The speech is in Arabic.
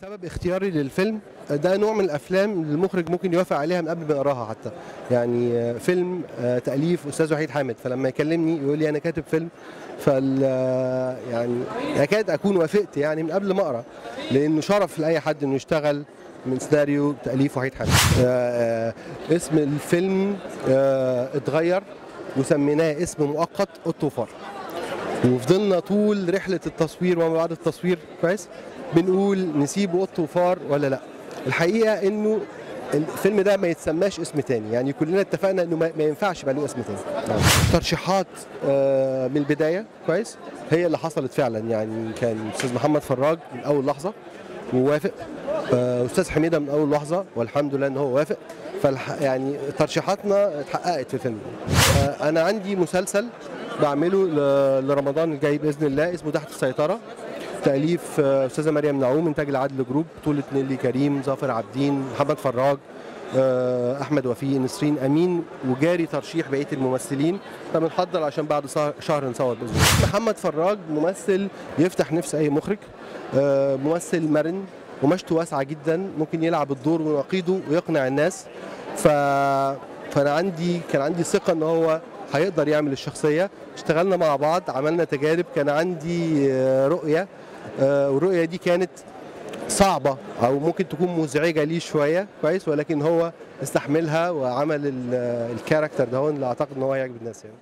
سبب اختياري للفيلم ده نوع من الأفلام المخرج ممكن يوافق عليها من قبل ما يقراها حتى. يعني آه، فيلم آه، تأليف أستاذ وحيد حامد فلما يكلمني يقول لي أنا كاتب فيلم فال آه، يعني يكاد أكون وافقت يعني من قبل ما أقرأ لأنه شرف لأي حد إنه يشتغل من سيناريو تأليف وحيد حامد. اسم الفيلم اتغير وسميناه اسم مؤقت قط وفار. وفضلنا طول رحلة التصوير وما بعد التصوير كويس؟ بنقول نسيبه قط وفار ولا لأ؟ الحقيقة إنه الفيلم ده ما يتسماش اسم تاني يعني كلنا اتفقنا إنه ما ما ينفعش يبقى له اسم تاني. ترشيحات آه، من البداية كويس؟ هي اللي حصلت فعلا يعني كان أستاذ محمد فراج من أول لحظة ووافق. آه، أستاذ حميدة من أول لحظة والحمد لله إن هو وافق. فالح يعني ترشيحاتنا اتحققت في الفيلم. آه، أنا عندي مسلسل بعمله لرمضان الجاي بإذن الله. اسمه تحت السيطرة. تأليف آه، أستاذة مريم نعوم إنتاج العدل جروب. بطوله نيلي كريم ظافر عابدين محمد فراج آه، أحمد وفيق نسرين أمين وجاري ترشيح بقية الممثلين. فبنحضر عشان بعد شهر نصور بإذن الله. محمد فراج ممثل يفتح نفس أي مخرج. آه، ممثل مرن ومشته واسعة جدا ممكن يلعب الدور ونقيضه ويقنع الناس. ف فأنا عندي كان عندي ثقة إن هو هيقدر يعمل الشخصية. اشتغلنا مع بعض عملنا تجارب. كان عندي آه، رؤية آه، والرؤية دي كانت صعبة أو ممكن تكون مزعجة ليه شوية كويس ولكن هو استحملها وعمل ال- الكاركتر ده اللي أعتقد إن هو هيعجب الناس يعني.